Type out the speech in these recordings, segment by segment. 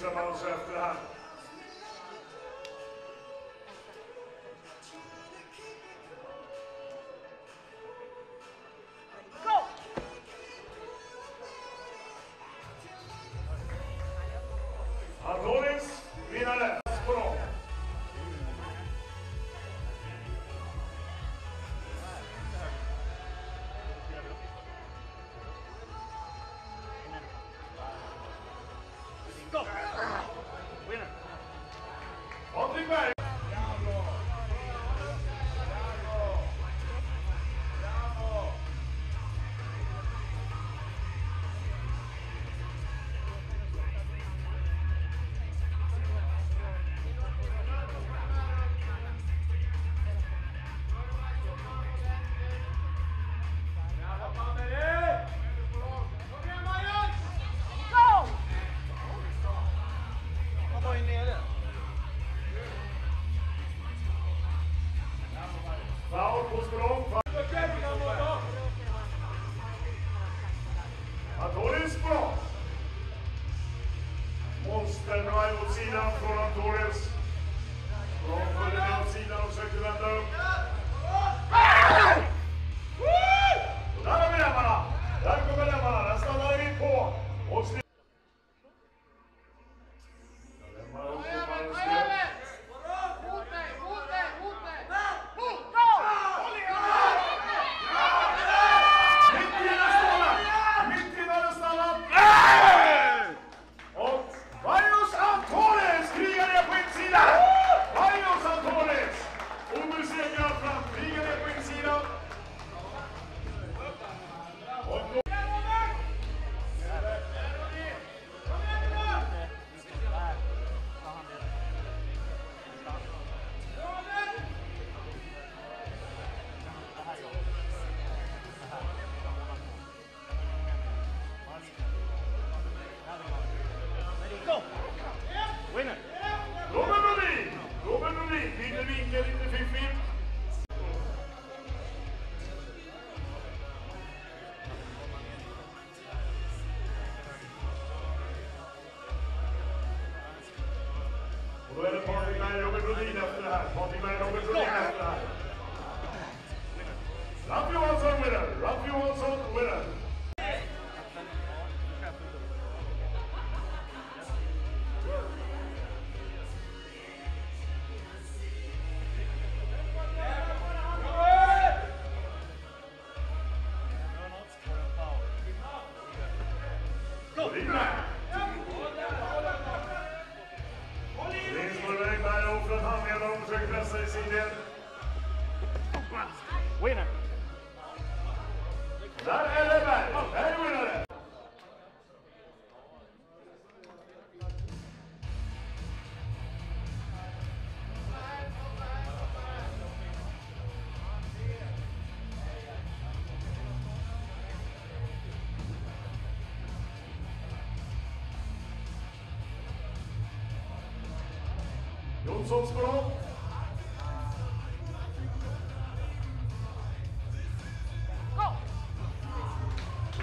os irmãos a entrar. Vamos, Colombo. tekrar sayın. Winner.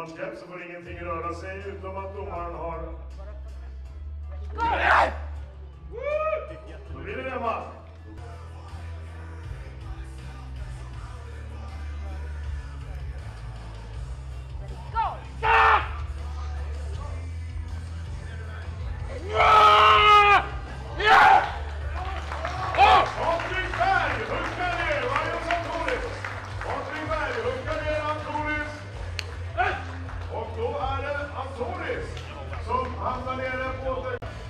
domarens grepp så får ingenting röra sig utom att domaren har... Då blir det det, man!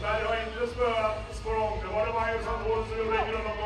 Lindberg har inte spöat Sporrong. Det var det Magnus Antonsson som gjorde i